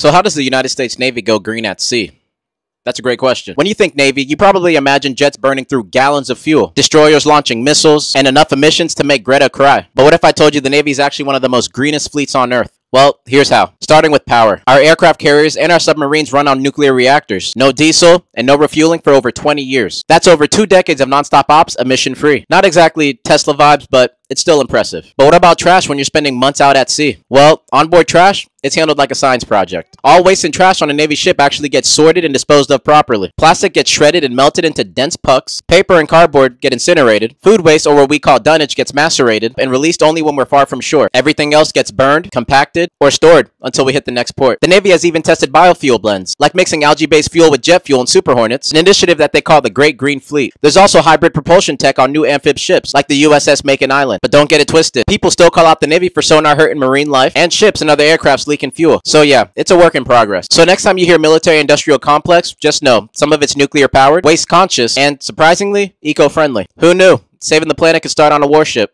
So, how does the United States Navy go green at sea? That's a great question. When you think Navy, you probably imagine jets burning through gallons of fuel, destroyers launching missiles, and enough emissions to make Greta cry. But what if I told you the Navy is actually one of the most greenest fleets on Earth? Well, here's how. Starting with power. Our aircraft carriers and our submarines run on nuclear reactors. No diesel and no refueling for over 20 years. That's over two decades of nonstop ops emission free. Not exactly Tesla vibes, but it's still impressive. But what about trash when you're spending months out at sea? Well, onboard trash, it's handled like a science project. All waste and trash on a Navy ship actually gets sorted and disposed of properly. Plastic gets shredded and melted into dense pucks. Paper and cardboard get incinerated. Food waste, or what we call dunnage, gets macerated and released only when we're far from shore. Everything else gets burned, compacted, or stored until we hit the next port. The Navy has even tested biofuel blends, like mixing algae-based fuel with jet fuel in Super Hornets, an initiative that they call the Great Green Fleet. There's also hybrid propulsion tech on new amphib ships, like the USS Makin Island. But don't get it twisted. People still call out the Navy for sonar hurting marine life and ships and other aircrafts leaking fuel. So yeah, it's a work in progress. So next time you hear military industrial complex, just know some of it's nuclear powered, waste conscious, and surprisingly, eco friendly. Who knew? Saving the planet could start on a warship.